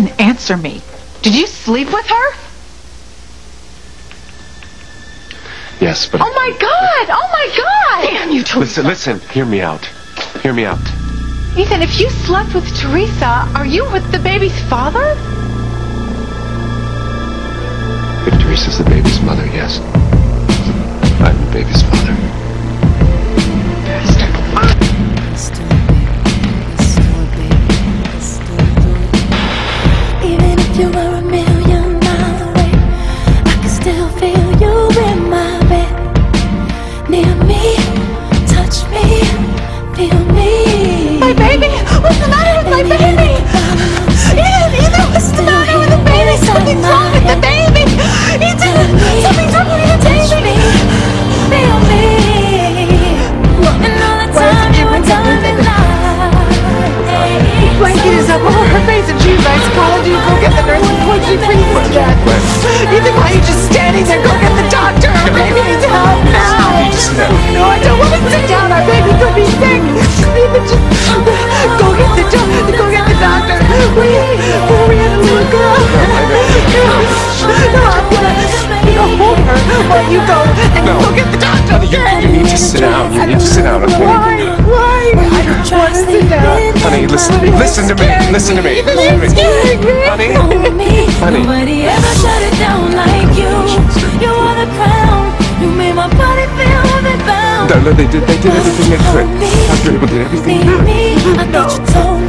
Ethan, answer me. Did you sleep with her? Yes, but... Oh my God! Oh my God! Damn you, Theresa. Listen, listen. Hear me out. Hear me out. Ethan, if you slept with Theresa, are you with the baby's father? If Theresa's the baby's mother, yes. My baby? What's the matter with my baby? Ethan, Ethan, what's the matter with the baby? Something's wrong with the baby. Ethan, something's wrong with the baby. Feel me. And all the time you were telling me lies. Blanket is up over her face and she's like calling you. Go get the nurse before she freezes to death. Don't want to sit down. Our baby could be sick. Ethan, just go get the doctor. Go get the doctor. We, we had a little girl. No, I'm gonna, I'm gonna hold her while you go and No. go get the doctor. Honey, you, you need to sit down. You need to sit down, okay? Why? Why? I don't want to sit down. Honey, listen, listen to me. Listen to me. Listen to me. Honey. Honey. Nobody ever shut it down like you. You are the No, no, they did, they did everything they could. Dr. Abel did everything he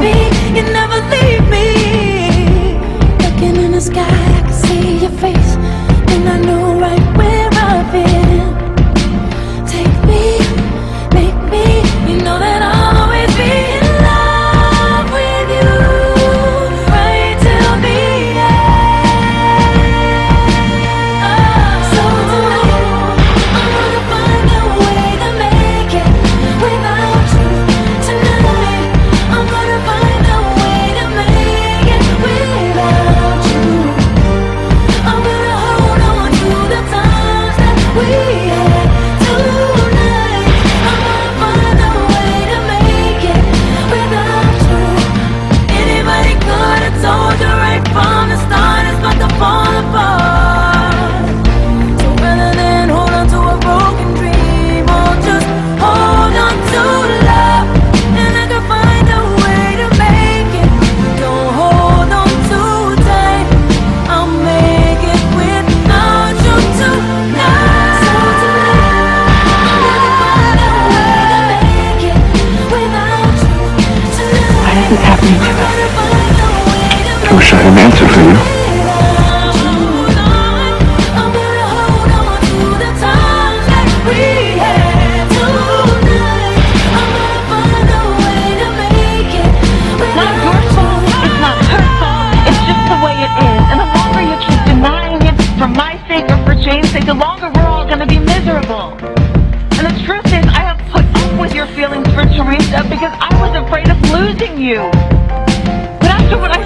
happening? I wish I had an answer for you. reached because I was afraid of losing you. But after what I